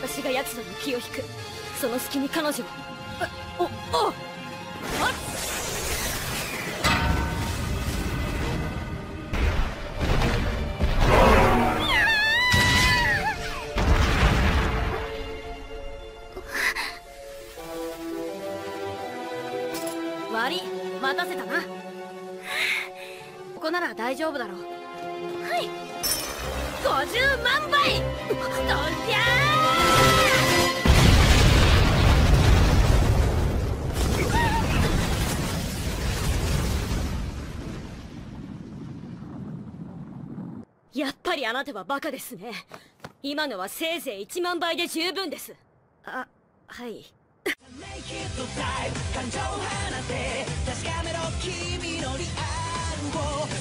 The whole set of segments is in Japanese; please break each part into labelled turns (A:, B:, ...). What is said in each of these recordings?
A: 私が奴らの気を引く。その隙に彼女は。おおあ悪い。待たせたな。ここなら大丈夫だろう。はい。50万倍。とりゃ。やっぱりあなたはバカですね。今のはせいぜい1万倍で十分です。あはい。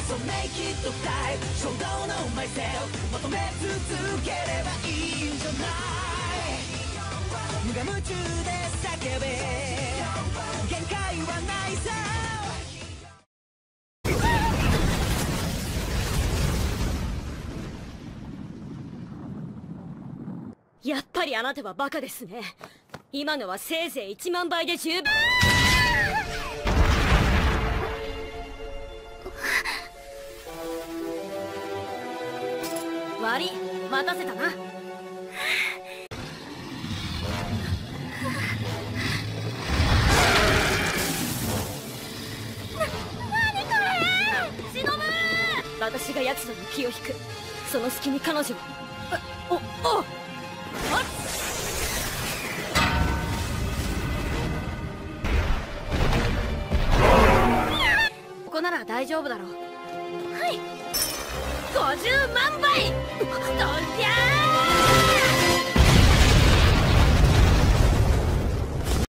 B: So make it time 衝動の myself 求め続ければいいんじゃない無我夢中で叫べ限界はないさ
A: やっぱりあなたはバカですね。今のはせいぜい1万倍で十分。悪い待たせたな。私が奴らの気を引く。その隙に彼女は。おおあっ。ここなら大丈夫だろう。はい。50万倍！とりゃー！